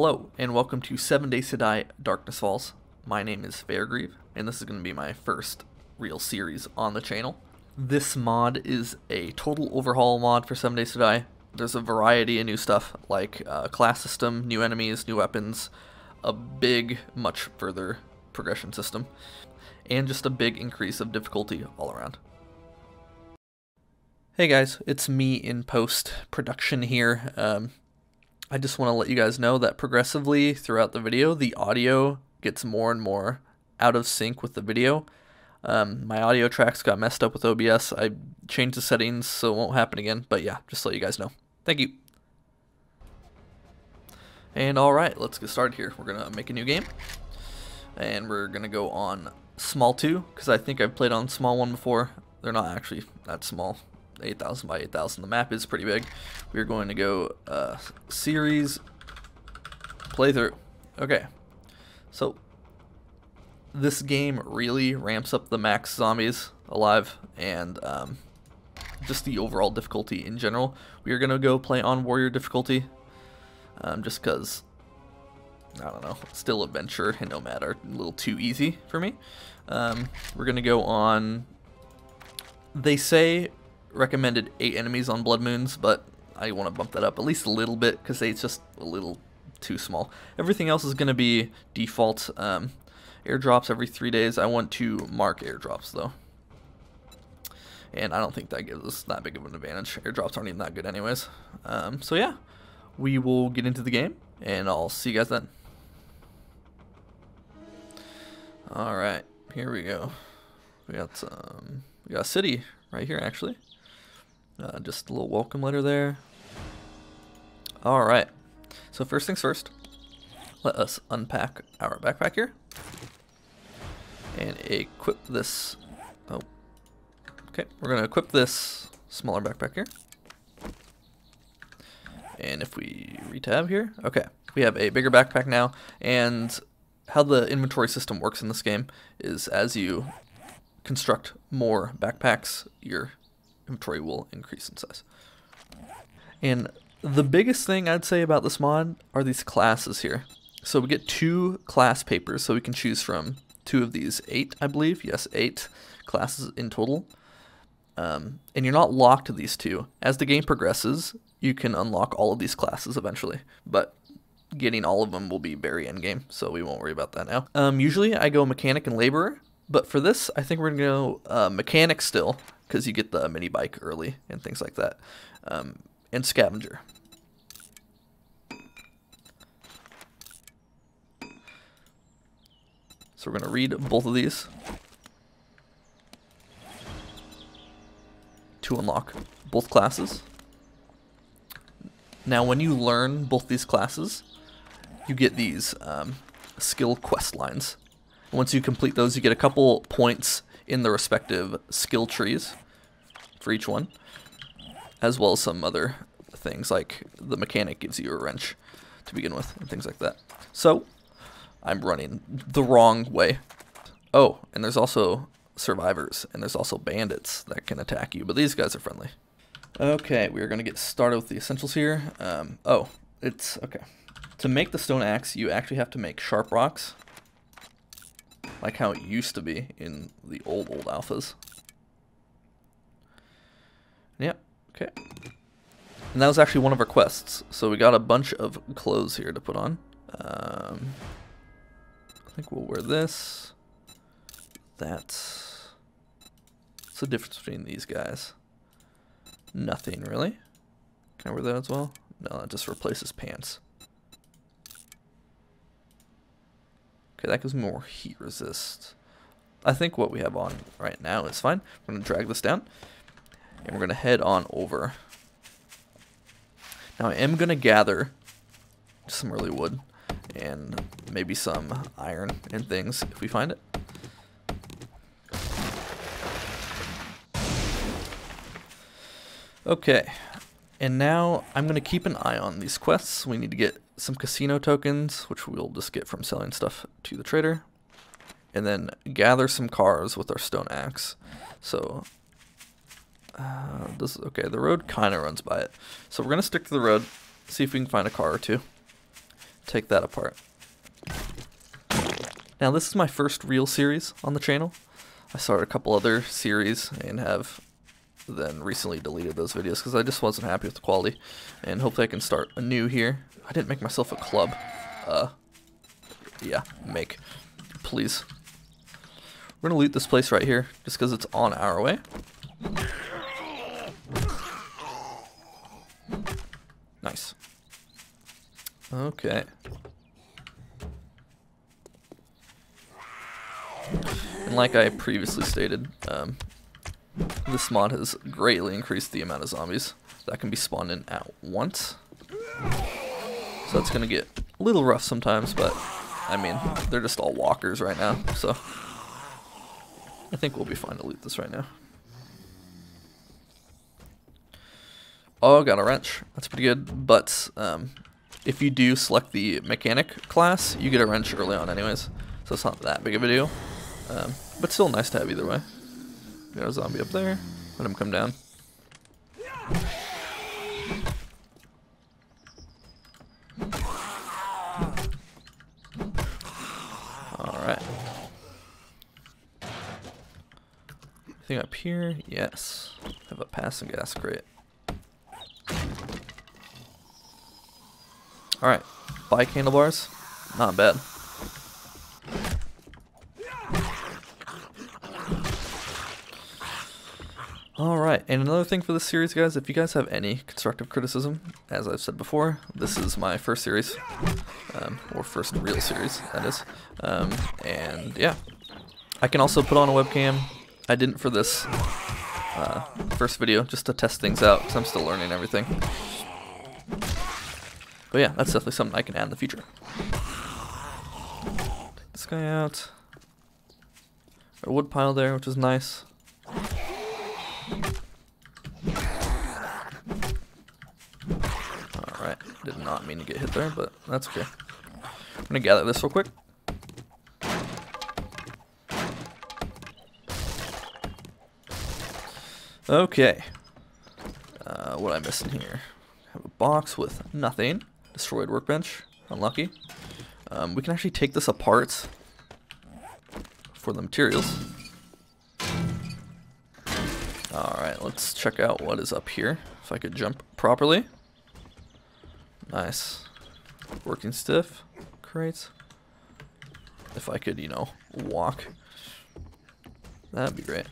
Hello, and welcome to 7 Days to Die Darkness Falls. My name is Fairgrieve, and this is going to be my first real series on the channel. This mod is a total overhaul mod for 7 Days to Die. There's a variety of new stuff, like uh, class system, new enemies, new weapons, a big, much further progression system, and just a big increase of difficulty all around. Hey guys, it's me in post production here. Um, I just want to let you guys know that progressively throughout the video, the audio gets more and more out of sync with the video. Um, my audio tracks got messed up with OBS. I changed the settings so it won't happen again. But yeah, just let you guys know. Thank you. And alright, let's get started here. We're going to make a new game. And we're going to go on Small 2, because I think I've played on Small 1 before. They're not actually that small. 8,000 by 8,000. The map is pretty big. We're going to go uh, series playthrough. Okay, so this game really ramps up the max zombies alive and um, just the overall difficulty in general. We are going to go play on warrior difficulty um, just because, I don't know, still adventure and nomad are a little too easy for me. Um, we're going to go on, they say recommended 8 enemies on Blood Moons, but I want to bump that up at least a little bit because it's just a little too small. Everything else is going to be default. Um, airdrops every 3 days. I want to mark airdrops though. And I don't think that gives us that big of an advantage. Airdrops aren't even that good anyways. Um, so yeah, we will get into the game and I'll see you guys then. Alright, here we go. We got um, we got a city right here actually. Uh, just a little welcome letter there. Alright, so first things first, let us unpack our backpack here. And equip this, oh, okay, we're going to equip this smaller backpack here. And if we retab here, okay, we have a bigger backpack now, and how the inventory system works in this game is as you construct more backpacks, your inventory will increase in size. And the biggest thing I'd say about this mod are these classes here. So we get two class papers, so we can choose from two of these eight, I believe. Yes, eight classes in total. Um, and you're not locked to these two. As the game progresses, you can unlock all of these classes eventually, but getting all of them will be very endgame, so we won't worry about that now. Um, usually I go mechanic and laborer, but for this, I think we're to go uh, mechanic still, because you get the mini bike early and things like that. Um, and scavenger. So we're going to read both of these to unlock both classes. Now when you learn both these classes, you get these um, skill quest lines. Once you complete those, you get a couple points in the respective skill trees for each one, as well as some other things like the mechanic gives you a wrench to begin with and things like that. So I'm running the wrong way. Oh, and there's also survivors and there's also bandits that can attack you, but these guys are friendly. Okay, we're going to get started with the essentials here. Um, oh, it's okay. To make the stone axe, you actually have to make sharp rocks, like how it used to be in the old, old alphas. Yep, okay. And that was actually one of our quests. So we got a bunch of clothes here to put on. Um, I think we'll wear this. That's... What's the difference between these guys? Nothing, really. Can I wear that as well? No, that just replaces pants. Okay, that gives me more heat resist. I think what we have on right now is fine. We're going to drag this down. And we're going to head on over. Now I am going to gather some early wood and maybe some iron and things if we find it. Okay, and now I'm going to keep an eye on these quests. We need to get some casino tokens, which we'll just get from selling stuff to the trader. And then gather some cars with our stone axe. So, uh, this okay, the road kind of runs by it. So we're to stick to the road, see if we can find a car or two. take that apart. Now this is my first real series on the channel. I started a couple other series and have then recently deleted those videos because I just wasn't happy with the quality. And hopefully I can start anew here. I didn't make myself a club. Uh, yeah, make. Please. We're going to loot this place right here just because it's on our way. Nice. Okay. And like I previously stated, um, this mod has greatly increased the amount of zombies that can be spawned in at once. So it's going to get a little rough sometimes, but I mean, they're just all walkers right now, so I think we'll be fine to loot this right now. Oh, got a wrench. That's pretty good, but um, if you do select the mechanic class, you get a wrench early on anyways, so it's not that big of a deal. Um, but still nice to have either way. Got a zombie up there. Let him come down. Alright. Anything up here? Yes. Have a passing gas crate. Alright. Bike handlebars. Not bad. Alright, and another thing for this series, guys, if you guys have any constructive criticism, as I've said before, this is my first series, um, or first real series, that is, um, and yeah. I can also put on a webcam. I didn't for this uh, first video, just to test things out, because I'm still learning everything. But yeah, that's definitely something I can add in the future. Take this guy out. A wood pile there, which is nice. Alright, did not mean to get hit there, but that's okay. I'm gonna gather this real quick. Okay. Uh, what am I missing here? I Have a box with nothing. Destroyed workbench. Unlucky. Um, we can actually take this apart for the materials. Alright, let's check out what is up here. If I could jump properly. Nice. Working stiff. Crates. If I could, you know, walk. That'd be great.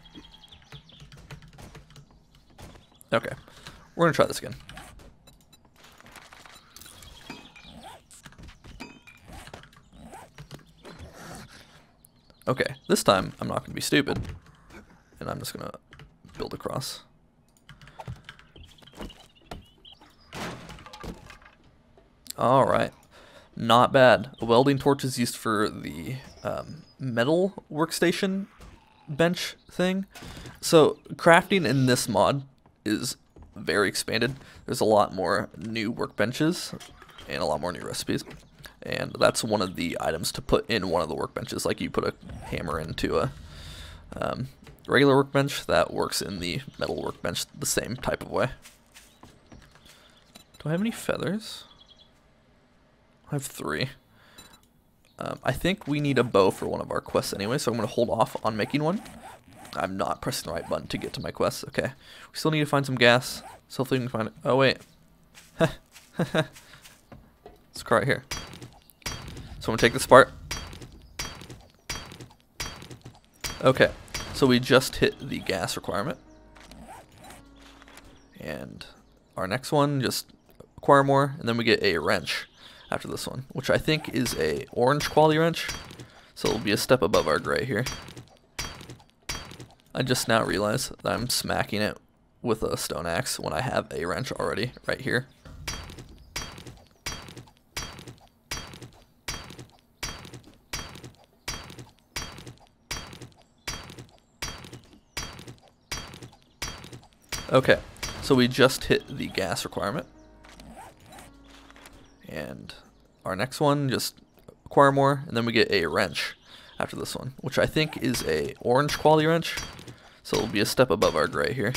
Okay. We're gonna try this again. Okay, this time I'm not gonna be stupid. And I'm just gonna build across. Alright. Not bad. A welding torch is used for the um, metal workstation bench thing. So crafting in this mod is very expanded. There's a lot more new workbenches and a lot more new recipes. And that's one of the items to put in one of the workbenches. Like you put a hammer into a um, regular workbench that works in the metal workbench the same type of way. Do I have any feathers? I have three. Um, I think we need a bow for one of our quests anyway, so I'm going to hold off on making one. I'm not pressing the right button to get to my quests. Okay. We still need to find some gas. So hopefully we can find it. Oh, wait. car right here. So I'm going to take this part. Okay. So we just hit the gas requirement. And our next one, just acquire more, and then we get a wrench after this one, which I think is a orange quality wrench. So it'll be a step above our gray here. I just now realized that I'm smacking it with a stone axe when I have a wrench already right here. Okay, so we just hit the gas requirement. And our next one, just acquire more, and then we get a wrench after this one, which I think is a orange quality wrench. So it'll be a step above our gray here.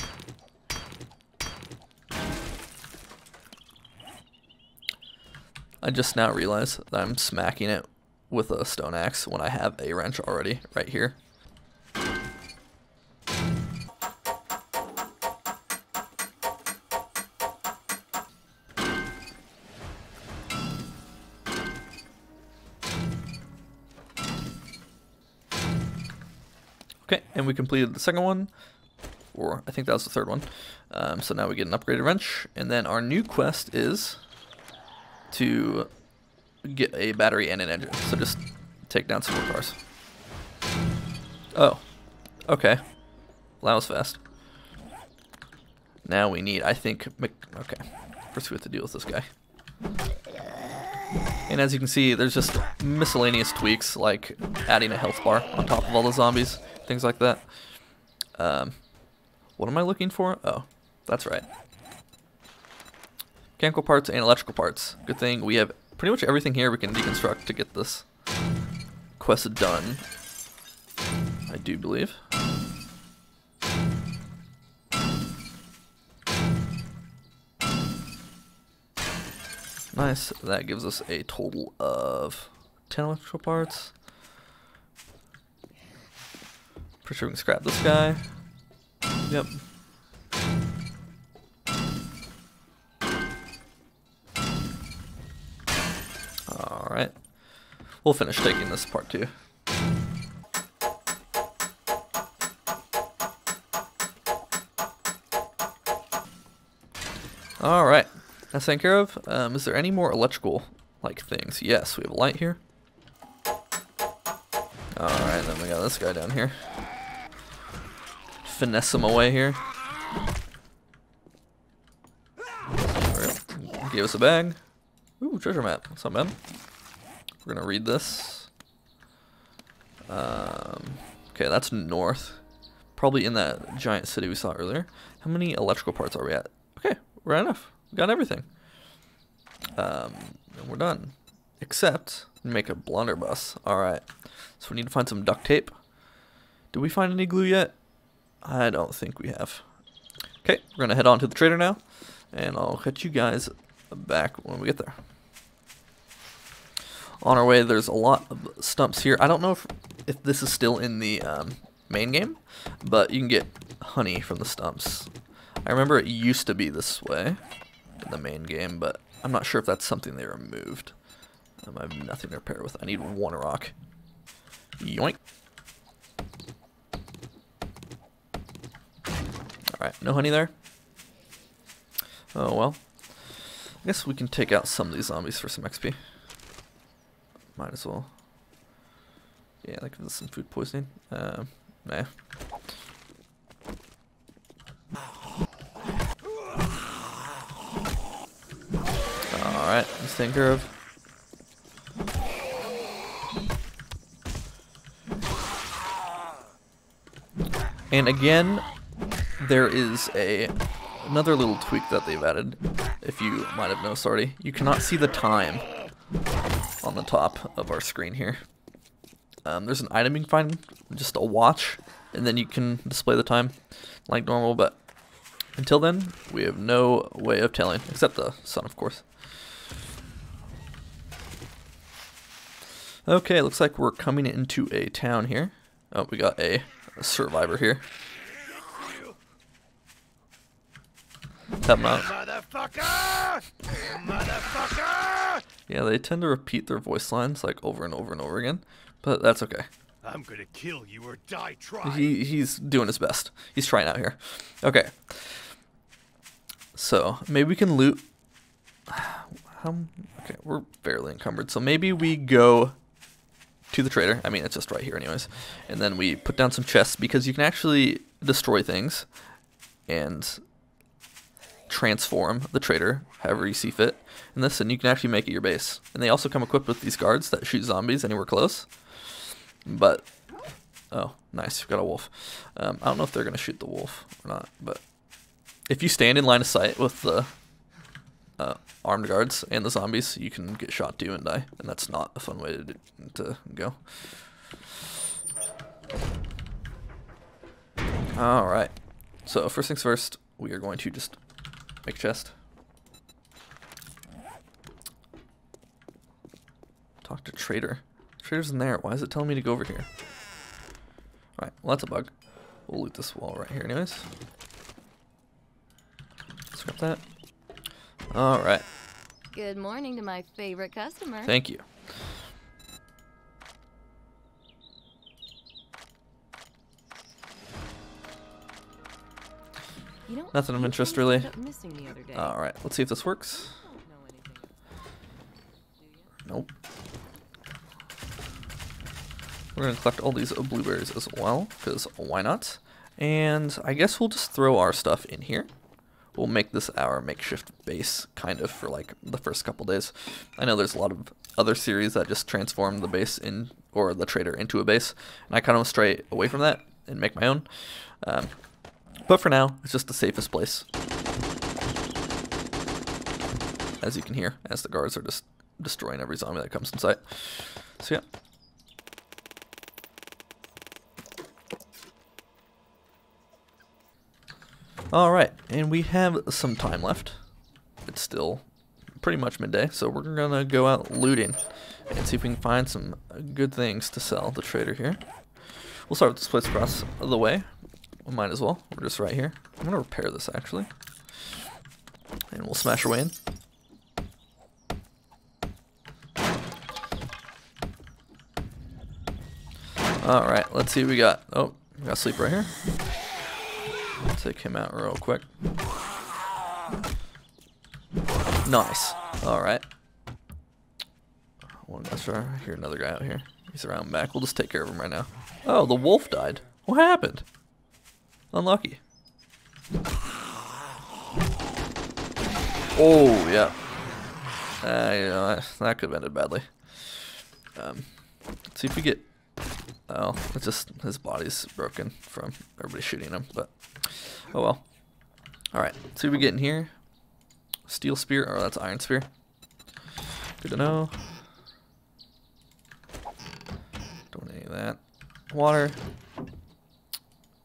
I just now realized that I'm smacking it with a stone axe when I have a wrench already right here. And we completed the second one, or I think that was the third one. Um, so now we get an upgraded wrench, and then our new quest is to get a battery and an engine. So just take down some more cars. Oh, okay. That was fast. Now we need, I think, okay. First we have to deal with this guy. And as you can see, there's just miscellaneous tweaks, like adding a health bar on top of all the zombies, things like that. Um, what am I looking for? Oh, that's right. Mechanical parts and electrical parts. Good thing we have pretty much everything here we can deconstruct to get this quest done. I do believe. Nice. That gives us a total of 10 electrical parts. Pretty sure we can scrap this guy. Yep. Alright. We'll finish taking this part too. Alright. That's taken care of. Um, is there any more electrical like things? Yes, we have a light here. Alright, then we got this guy down here. Finesse him away here. Give us a bag. Ooh, treasure map. That's not bad. We're gonna read this. Um, okay, that's north. Probably in that giant city we saw earlier. How many electrical parts are we at? Okay, we're at enough. We got everything. Um, and we're done. Except, make a blunderbuss. Alright. So we need to find some duct tape. Did we find any glue yet? I don't think we have. Okay, we're going to head on to the trader now. And I'll catch you guys back when we get there. On our way, there's a lot of stumps here. I don't know if, if this is still in the um, main game, but you can get honey from the stumps. I remember it used to be this way in the main game, but I'm not sure if that's something they removed. Um, I have nothing to repair with. I need one rock. Yoink. Alright, no honey there? Oh well. I guess we can take out some of these zombies for some XP. Might as well. Yeah, that gives us some food poisoning. Um, nah. Alright, let's take care of. And again, there is a another little tweak that they've added, if you might have noticed already. You cannot see the time on the top of our screen here. Um, there's an item you can find, just a watch, and then you can display the time like normal, but until then, we have no way of telling, except the sun, of course. Okay, looks like we're coming into a town here. Oh, we got a, a survivor here. Tap out. Motherfucker! Motherfucker! Yeah, they tend to repeat their voice lines like over and over and over again, but that's okay. I'm gonna kill you or die trying. He he's doing his best. He's trying out here. Okay. So maybe we can loot. Um, okay, we're fairly encumbered, so maybe we go to the trader. I mean, it's just right here anyways. And then we put down some chests because you can actually destroy things and transform the trader however you see fit. And this, and you can actually make it your base. And they also come equipped with these guards that shoot zombies anywhere close. But, oh, nice, we've got a wolf. Um, I don't know if they're going to shoot the wolf or not, but if you stand in line of sight with the uh, armed guards and the zombies, you can get shot too and die, and that's not a fun way to, to go. Alright, so first things first, we are going to just a chest. Talk to trader. Trader's in there. Why is it telling me to go over here? Alright, well that's a bug. We'll loot this wall right here anyways. Scrap that. Alright, Good morning to my favorite customer. thank you. Nothing of interest, really. ended up missing the other day. Alright, let's see if this works. I don't know anything about- do ya? Nope. We're gonna collect all these blueberries as well, because why not? And I guess we'll just throw our stuff in here. We'll make this our makeshift base, kind of, for like the first couple days. I know there's a lot of other series that just transform the base in, or the trader into a base, and I kind of stray away from that and make my own. Um, but for now, it's just the safest place. As you can hear, as the guards are just destroying every zombie that comes in sight. So yeah. Alright, and we have some time left. It's still pretty much midday, so we're gonna go out looting and see if we can find some good things to sell the trader here. We'll start with this place across the way. We might as well. We're just right here. I'm gonna repair this actually. And we'll smash our way in. Alright, let's see what we got. Oh, we got sleep right here. Take him out real quick. Nice. Alright. One guy's right here, another guy out here. He's around back. We'll just take care of him right now. Oh, the wolf died. What happened? Unlucky. Oh, yeah. Uh, you know, that- that could have ended badly. Um, let's see if we get Oh, it's just his body's broken from everybody shooting him, but oh well. Alright, see what we get in here. Steel spear, or that's iron spear. Good to know. Don't need any of that. Water.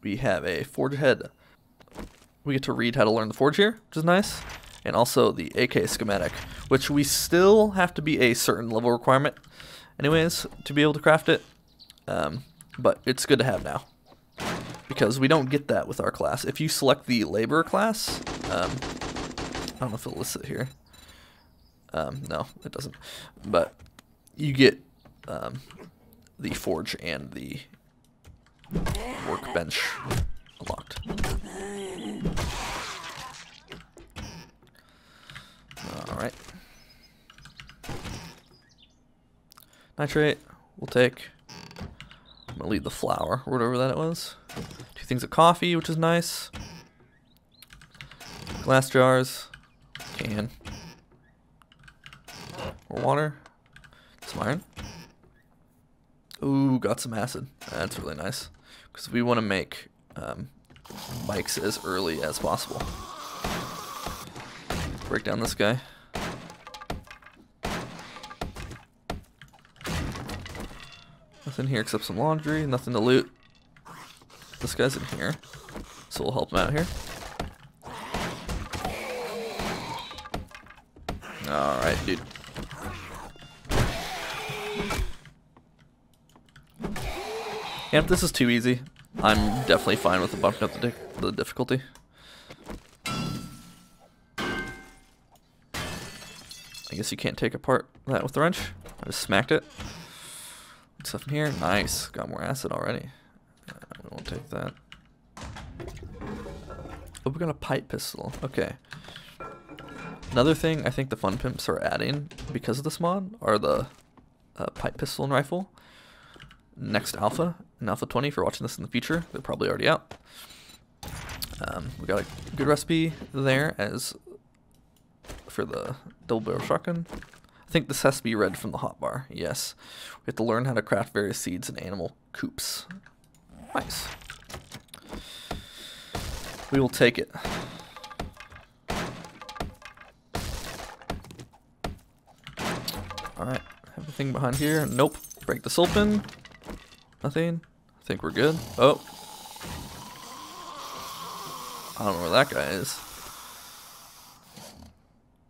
We have a forge head. We get to read how to learn the forge here, which is nice. And also the AK schematic, which we still have to be a certain level requirement anyways to be able to craft it. Um, but it's good to have now because we don't get that with our class. If you select the labor class, um, I don't know if it'll list it here. Um, no, it doesn't. But you get um, the forge and the workbench unlocked. All right. Nitrate, we'll take. I'm gonna leave the flour, or whatever that it was. Two things of coffee, which is nice. Glass jars, can, more water, some iron. Ooh, got some acid. That's really nice, because we want to make um, bikes as early as possible. Break down this guy. Nothing here except some laundry, nothing to loot. This guy's in here, so we'll help him out here. Alright, dude. And if this is too easy, I'm definitely fine with the bumping up the, the difficulty. I guess you can't take apart that with the wrench. I just smacked it. Stuff in here. Nice. Got more acid already. Uh, we won't take that. Oh, we got a pipe pistol. Okay. Another thing I think the fun pimps are adding because of this mod are the uh, pipe pistol and rifle. Next alpha, in alpha 20, if you're watching this in the future, they're probably already out. Um, we got a good recipe there as for the double barrel shotgun. I think this has to be read from the hotbar. Yes. We have to learn how to craft various seeds and animal coops. Nice. We will take it. Alright. Everything behind here? Nope. Break this open. Nothing. I think we're good. Oh. I don't know where that guy is.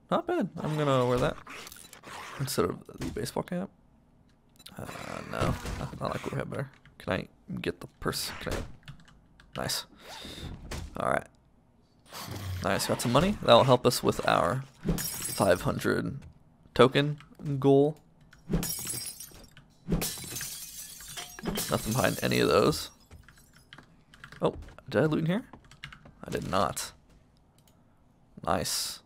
Not bad. I'm gonna wear that instead of the baseball cap. Uh, no, I like what we have better. Can I get the purse? Can I? Nice. All right. Nice, got some money. That'll help us with our 500 token goal. Nothing behind any of those. Oh, did I loot in here? I did not. Nice.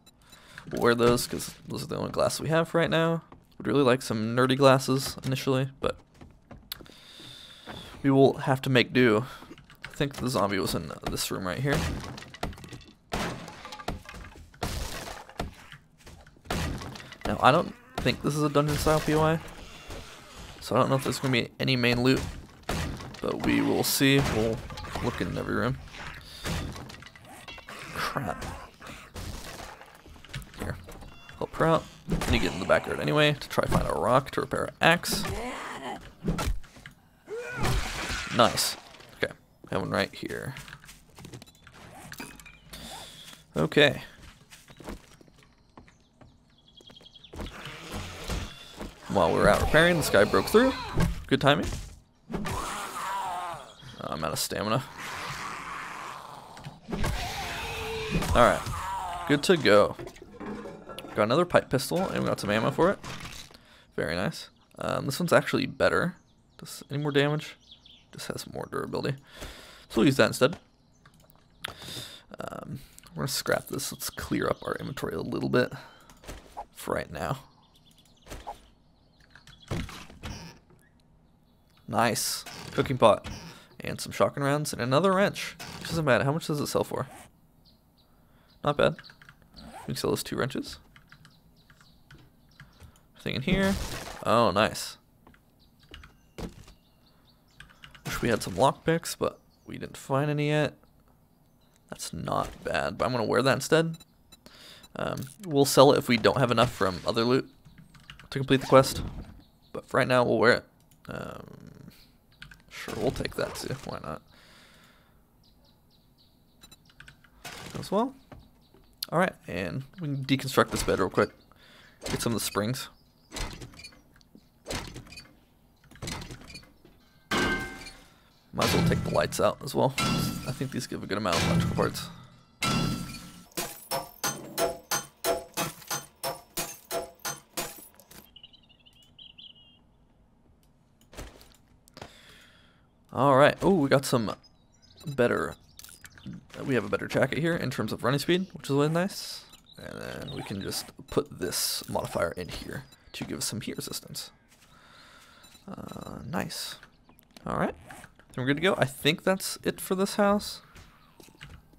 We'll wear those because those are the only glasses we have right now. Would really like some nerdy glasses initially, but we will have to make do. I think the zombie was in this room right here. Now, I don't think this is a dungeon style POI, so I don't know if there's going to be any main loot, but we will see. We'll look in every room. Crap. Here. Help her out. I need to get in the backyard anyway to try find a rock to repair an axe. Nice. Okay. Have one right here. Okay. While we were out repairing, this guy broke through. Good timing. I'm out of stamina. Alright. Good to go. Got another pipe pistol, and we got some ammo for it. Very nice. Um, this one's actually better. Does any more damage? Just has more durability. So we'll use that instead. Um, we're going to scrap this. Let's clear up our inventory a little bit for right now. Nice. Cooking pot. And some shotgun rounds and another wrench. Which isn't bad. How much does it sell for? Not bad. We can sell those two wrenches. Thing in here. Oh, nice. Wish we had some lockpicks, but we didn't find any yet. That's not bad, but I'm going to wear that instead. Um, we'll sell it if we don't have enough from other loot to complete the quest. But for right now, we'll wear it. Um, sure, we'll take that too. Why not? As well. Alright, and we can deconstruct this bed real quick. Get some of the springs. Might as well take the lights out as well. I think these give a good amount of electrical parts. Alright, oh, we got some better, we have a better jacket here in terms of running speed, which is really nice. And then we can just put this modifier in here to give us some heat resistance. Uh, nice. Alright, then we're good to go. I think that's it for this house.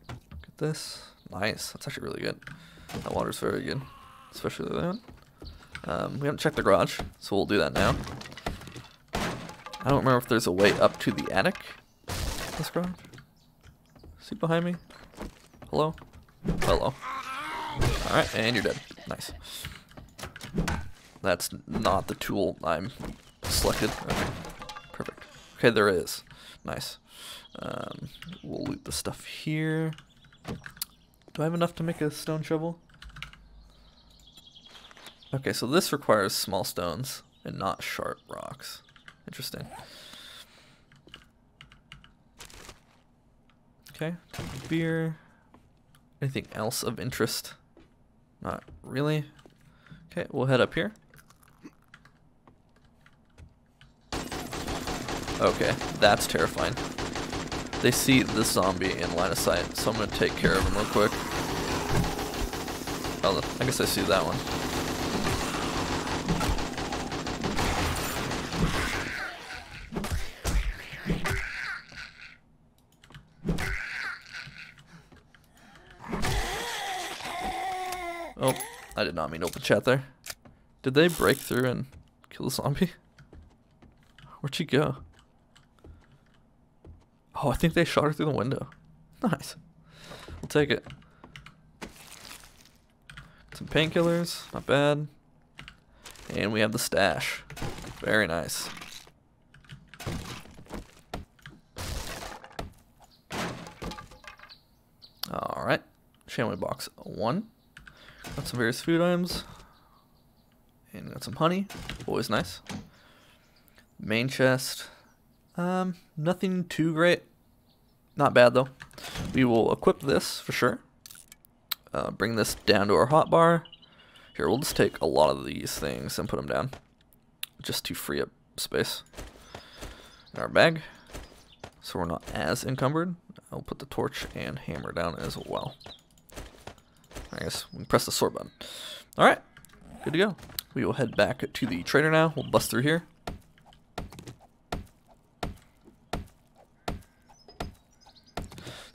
Look at this. Nice, that's actually really good. That water's very good, especially the one. Um, we haven't checked the garage, so we'll do that now. I don't remember if there's a way up to the attic. This garage. See behind me? Hello? Hello. Alright, and you're dead. Nice. That's not the tool I'm selected. Okay. Perfect. Okay, there is. Nice. Um, we'll loot the stuff here. Do I have enough to make a stone shovel? Okay, so this requires small stones and not sharp rocks. Interesting. Okay, beer. Anything else of interest? Not really. Okay, we'll head up here. Okay, that's terrifying. They see the zombie in line of sight, so I'm gonna take care of him real quick. Oh, I guess I see that one. Oh, I did not mean to open chat there. Did they break through and kill the zombie? Where'd she go? Oh, I think they shot her through the window. Nice. We'll take it. Some painkillers, not bad. And we have the stash. Very nice. Alright. Shamway box one. Got some various food items. And got some honey. Always nice. Main chest. Um, nothing too great. Not bad though. We will equip this for sure. Uh, bring this down to our hotbar. Here, we'll just take a lot of these things and put them down. Just to free up space. In our bag. So we're not as encumbered. I'll put the torch and hammer down as well. I guess we press the sort button. Alright, good to go. We will head back to the trader now. We'll bust through here.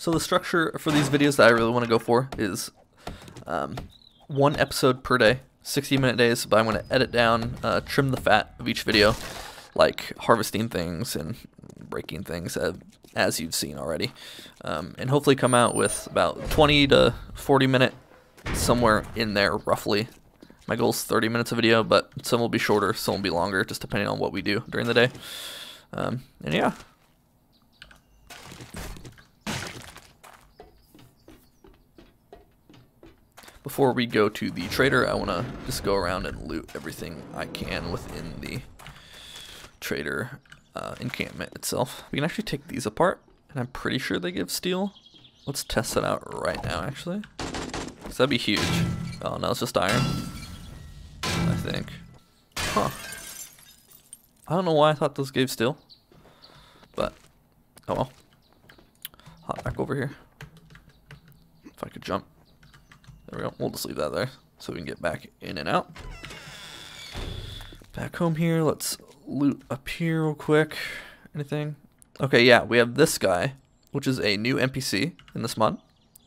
So the structure for these videos that I really want to go for is um, one episode per day, 60 minute days, but I'm going to edit down, uh, trim the fat of each video, like harvesting things and breaking things as, as you've seen already, um, and hopefully come out with about 20 to 40 minute, somewhere in there roughly. My goal is 30 minutes of video, but some will be shorter, some will be longer, just depending on what we do during the day. Um, and yeah, Before we go to the trader, I want to just go around and loot everything I can within the trader uh, encampment itself. We can actually take these apart, and I'm pretty sure they give steel. Let's test it out right now, actually. Because that'd be huge. Oh, no, it's just iron. I think. Huh. I don't know why I thought those gave steel. But, oh well. Hop back over here. If I could jump. There we go. We'll just leave that there so we can get back in and out. Back home here. Let's loot up here real quick. Anything? Okay, yeah, we have this guy, which is a new NPC in this mod.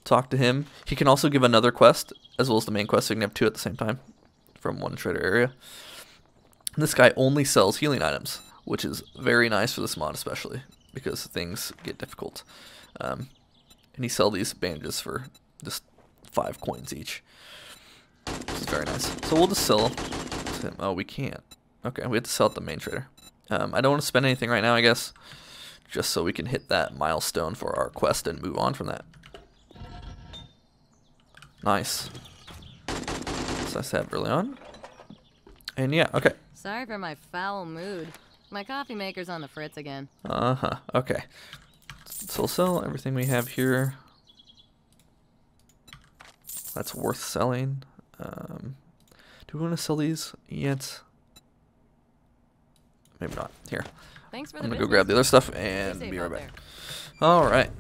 Talk to him. He can also give another quest, as well as the main quest, so you can have two at the same time from one trader area. This guy only sells healing items, which is very nice for this mod especially, because things get difficult. Um, and he sells these bandages for just five coins each. Which is very nice. So we'll just sell him. Oh, we can't. Okay, we have to sell at the main trader. Um, I don't want to spend anything right now, I guess. Just so we can hit that milestone for our quest and move on from that. Nice. That's I have early on. And yeah, okay. Sorry for my foul mood. My coffee maker's on the fritz again. Uh-huh, okay. So we'll sell everything we have here that's worth selling. Um, do we want to sell these yet? Maybe not. Here. Thanks for I'm gonna go grab the other stuff and be right back. there. All right.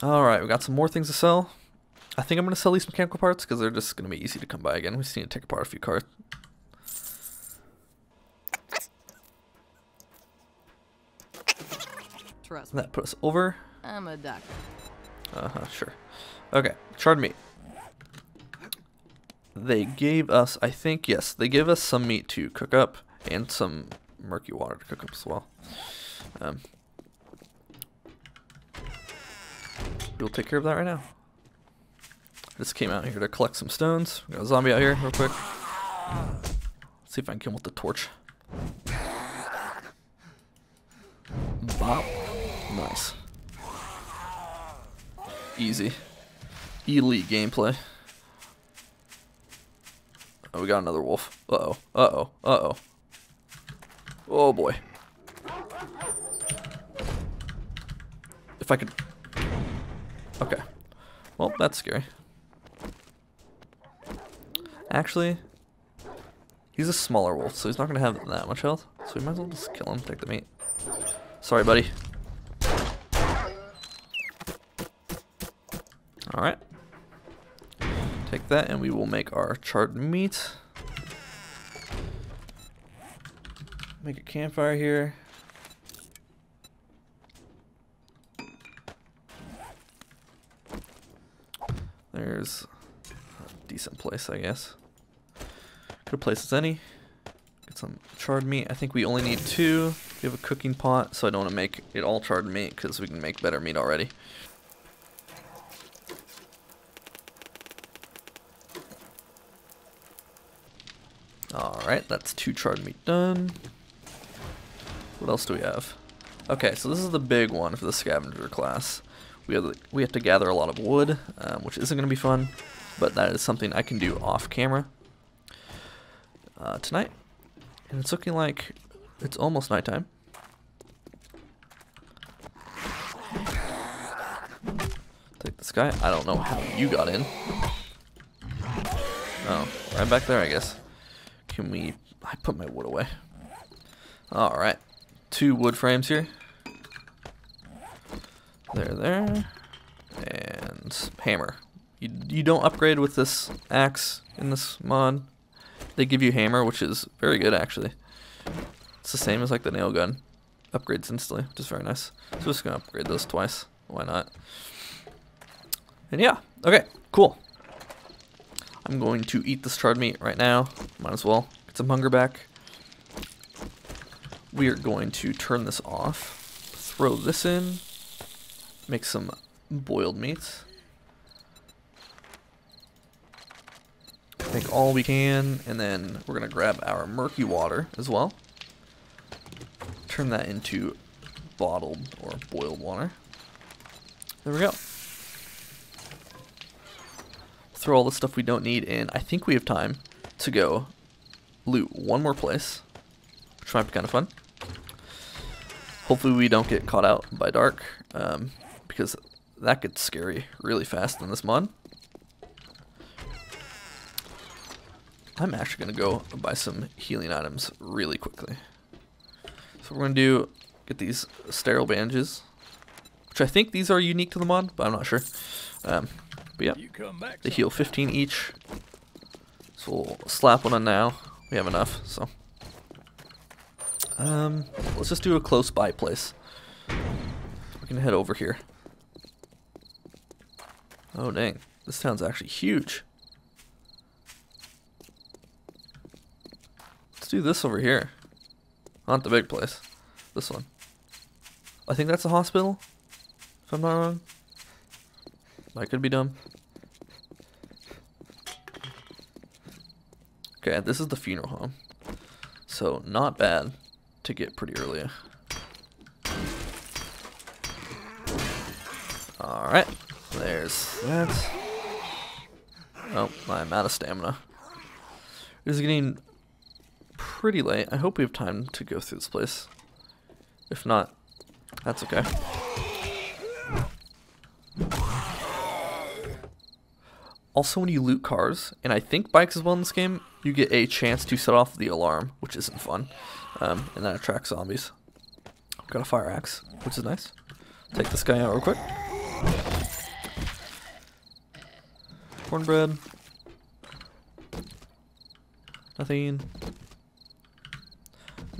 All right, we got some more things to sell. I think I'm gonna sell these mechanical parts because they're just gonna be easy to come by again. We just need to take apart a few cars. Trust me, That put us over. I'm a doctor. Uh huh, sure. Okay, charred meat. They gave us, I think, yes, they gave us some meat to cook up and some murky water to cook up as well. Um, we'll take care of that right now. I just came out here to collect some stones. We got a zombie out here, real quick. Let's see if I can kill him with the torch. Bop. Nice. Easy. Elite gameplay. Oh, we got another wolf. Uh-oh. Uh-oh. Uh-oh. Oh, boy. If I could... Okay. Well, that's scary. Actually, he's a smaller wolf, so he's not going to have that much health. So we might as well just kill him, take the meat. Sorry, buddy. Alright. Take that and we will make our charred meat. Make a campfire here. There's a decent place, I guess. Good place as any. Get some charred meat. I think we only need two. We have a cooking pot, so I don't want to make it all charred meat because we can make better meat already. Alright, that's two charred meat done. What else do we have? Okay, so this is the big one for the scavenger class. We have, we have to gather a lot of wood, um, which isn't going to be fun, but that is something I can do off camera uh, tonight. And it's looking like it's almost nighttime. Take this guy. I don't know how you got in. Oh, right back there, I guess. Can we... I put my wood away. Alright. Two wood frames here. There, there. And hammer. You, you don't upgrade with this axe in this mod. They give you hammer, which is very good, actually. It's the same as like the nail gun. Upgrades instantly, which is very nice. So we're just gonna upgrade those twice. Why not? And yeah, okay, cool. I'm going to eat this charred meat right now. Might as well get some hunger back. We are going to turn this off, throw this in, make some boiled meats. Make all we can, and then we're gonna grab our murky water as well. Turn that into bottled or boiled water. There we go. Throw all the stuff we don't need in. I think we have time to go loot one more place, which might be kind of fun. Hopefully we don't get caught out by dark, um, because that gets scary really fast in this mod. I'm actually going to go buy some healing items really quickly. So we're going to do, get these sterile bandages, which I think these are unique to the mod, but I'm not sure. Um, but yeah, You come back. they heal 15 each. So we'll slap one on now. We have enough, so. Um, let's just do a close by place. We can head over here. Oh dang, this town's actually huge. Let's do this over here. Not the big place. This one. I think that's a hospital. If I'm not wrong. I could be dumb. Okay, this is the funeral home. So, not bad to get pretty early. Alright, that. Oh, I'm out of stamina. It is getting pretty late. I hope we have time to go through this place. If not, that's okay. Also, when you loot cars, and I think bikes as well in this game, you get a chance to set off the alarm, which isn't fun. Um, and that attracts zombies. Got a fire axe, which is nice. Take this guy out real quick. Cornbread. Nothing.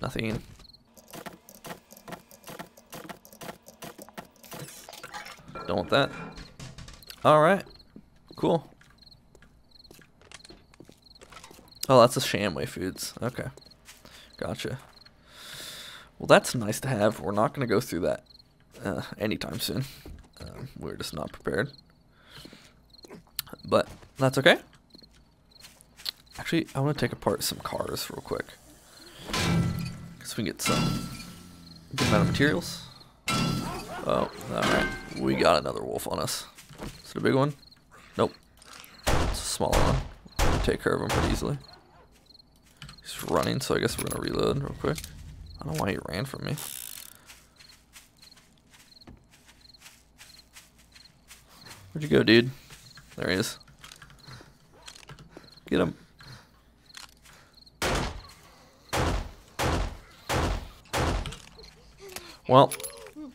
Nothing. Don't want that. Alright. Cool. Oh, that's a Shamway Foods. Okay. Gotcha. Well, that's nice to have. We're not going to go through that uh, anytime soon. Um, we're just not prepared. But that's okay. Actually, I want to take apart some cars real quick. Because we can get some good amount of materials. Oh, alright. We got another wolf on us. Is it a big one? Nope. It's a smaller one. We can take care of him pretty easily. He's running, so I guess we're gonna reload real quick. I don't know why he ran from me. Where'd you go, dude? There he is. Get him. Well,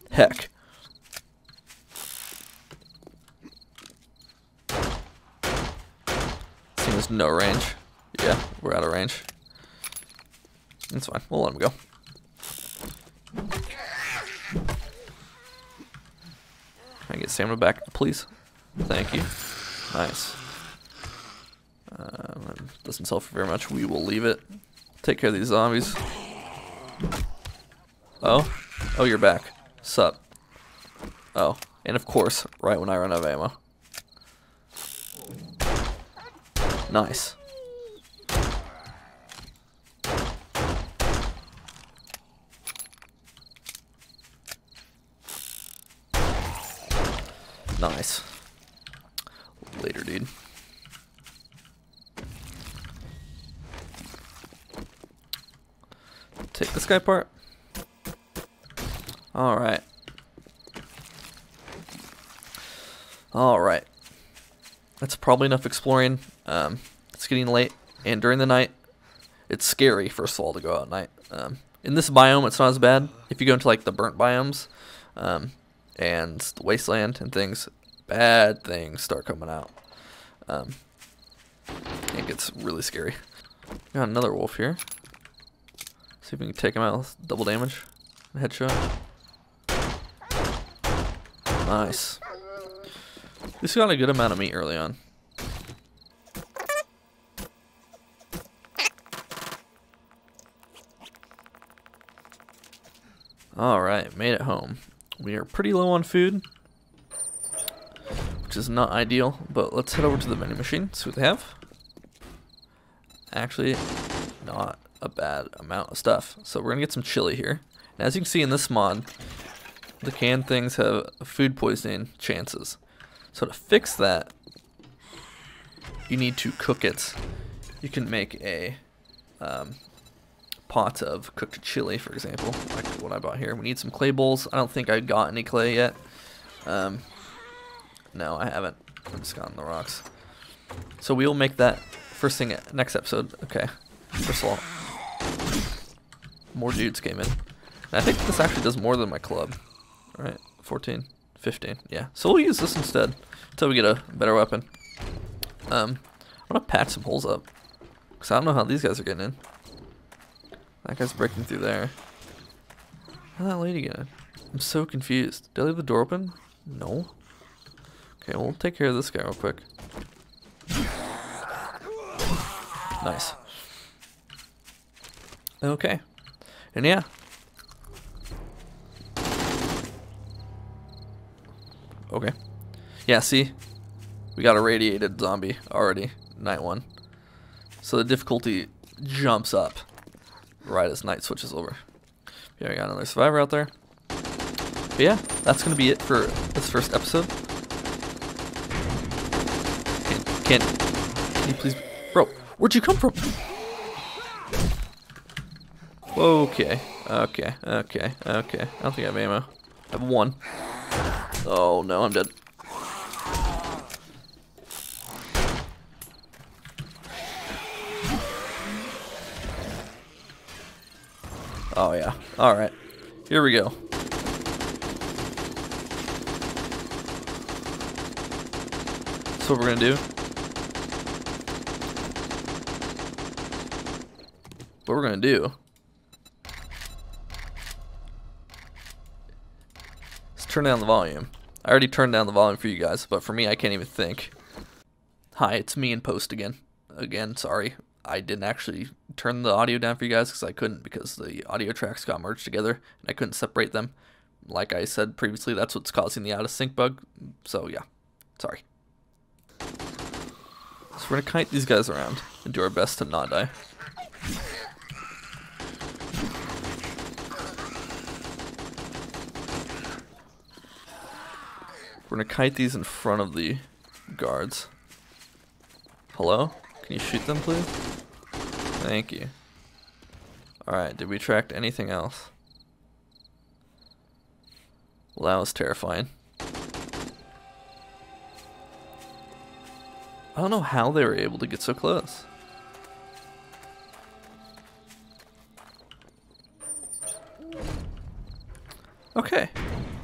heck. There's no range. Yeah, we're out of range. That's fine. We'll let him go. Can I get stamina back, please? Thank you. Nice. Um, doesn't sell for very much. We will leave it. Take care of these zombies. Oh? Oh, you're back. Sup? Oh. And of course, right when I run out of ammo. Nice. Nice. Later, dude. take this guy apart. Alright. Alright. That's probably enough exploring. Um, it's getting late, and during the night, it's scary, first of all, to go out at night. Um, in this biome, it's not as bad. If you go into, like, the burnt biomes, um, and the wasteland and things, bad things start coming out. Um, it gets really scary. Got another wolf here. See if we can take him out with double damage. Headshot. Nice. This got a good amount of meat early on. Alright, made it home. We are pretty low on food, which is not ideal, but let's head over to the vending machine, see what they have. Actually, not a bad amount of stuff. So we're to get some chili here. And as you can see in this mod, the canned things have food poisoning chances. So to fix that, you need to cook it. You can make a um, pot of cooked chili, for example, like what I bought here. We need some clay bowls. I don't think I got any clay yet. Um, no, I haven't. I just gotten the rocks. So we will make that first thing next episode. Okay. First of all, more dudes came in. And I think this actually does more than my club. Alright, 14, 15. Yeah, so we'll use this instead until we get a better weapon. Um, I want to patch some holes up. Because I don't know how these guys are getting in. That guy's breaking through there. How'd that lady get in? I'm so confused. Did I leave the door open? No. Okay, we'll take care of this guy real quick. Nice. Okay. And yeah. Okay. Yeah, see? We got a radiated zombie already. Night one. So the difficulty jumps up right as night switches over. Yeah, we got another survivor out there. But yeah, that's going to be it for this first episode. Can, can, can you please... Bro, where'd you come from? Okay, okay, okay, okay. I don't think I have ammo. I have one. Oh no, I'm dead. Oh yeah. Alright. Here we go. That's what we're gonna do. What we're gonna do turn down the volume. I already turned down the volume for you guys, but for me, I can't even think. Hi, it's me in post again. Again, sorry. I didn't actually turn the audio down for you guys because I couldn't because the audio tracks got merged together and I couldn't separate them. Like I said previously, that's what's causing the out of sync bug. So yeah, sorry. So we're gonna kite these guys around and do our best to not die. We're gonna kite these in front of the guards. Hello? Can you shoot them, please? Thank you. Alright, did we attract anything else? Well, that was terrifying. I don't know how they were able to get so close. Okay.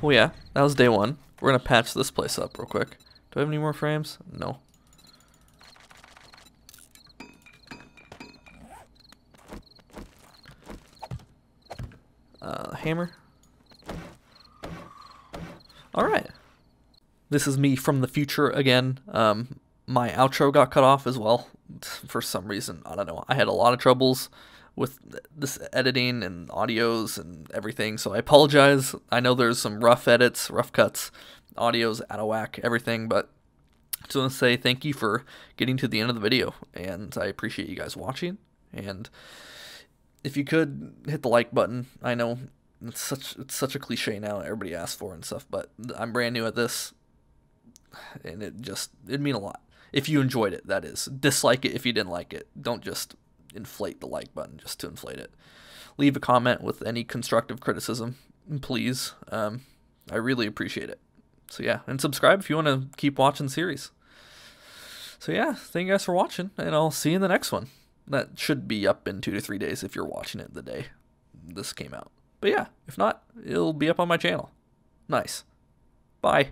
Well, yeah, that was day one. We're gonna patch this place up real quick. Do I have any more frames? No. Uh, hammer. Alright. This is me from the future again. Um, my outro got cut off as well for some reason. I don't know. I had a lot of troubles with this editing and audios and everything, so I apologize. I know there's some rough edits, rough cuts, audios out of whack, everything, but I just want to say thank you for getting to the end of the video, and I appreciate you guys watching. And if you could hit the like button, I know it's such it's such a cliche now. Everybody asks for and stuff, but I'm brand new at this, and it just it'd mean a lot if you enjoyed it. That is, dislike it if you didn't like it. Don't just inflate the like button just to inflate it. Leave a comment with any constructive criticism, please. Um, I really appreciate it. So yeah, and subscribe if you want to keep watching series. So yeah, thank you guys for watching, and I'll see you in the next one. That should be up in two to three days if you're watching it the day this came out. But yeah, if not, it'll be up on my channel. Nice. Bye.